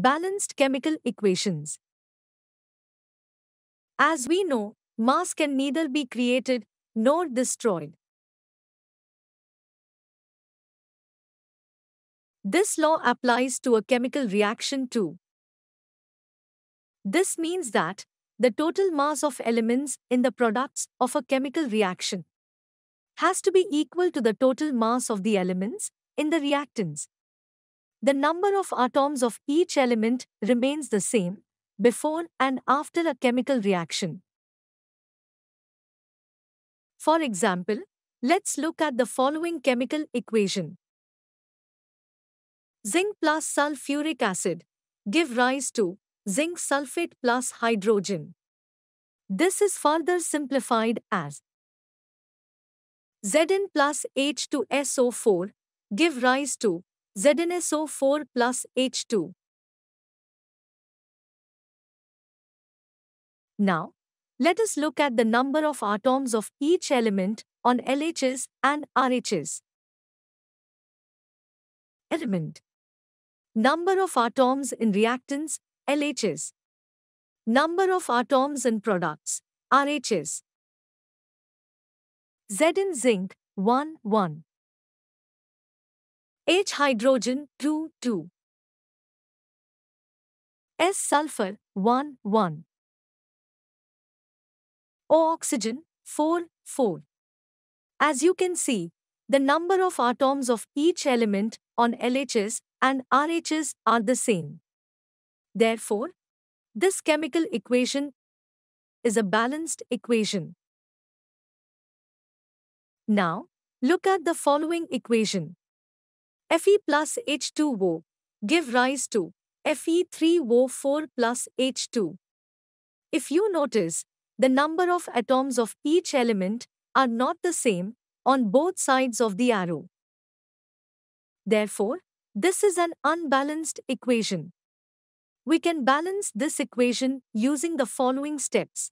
Balanced chemical equations. As we know, mass can neither be created nor destroyed. This law applies to a chemical reaction too. This means that the total mass of elements in the products of a chemical reaction has to be equal to the total mass of the elements in the reactants. The number of atoms of each element remains the same before and after a chemical reaction. For example, let's look at the following chemical equation. Zinc plus sulfuric acid give rise to zinc sulfate plus hydrogen. This is further simplified as Zn plus H2SO4 give rise to ZnSO4 plus H2. Now, let us look at the number of atoms of each element on LHs and RHs. Element Number of atoms in reactants LHs. Number of atoms in products RHs. Z in zinc 1 1. H hydrogen 2 2. S sulfur 1 1. O oxygen 4 4. As you can see, the number of atoms of each element on LHs and RHs are the same. Therefore, this chemical equation is a balanced equation. Now, look at the following equation. Fe plus H2O give rise to Fe3O4 plus H2. If you notice, the number of atoms of each element are not the same on both sides of the arrow. Therefore, this is an unbalanced equation. We can balance this equation using the following steps.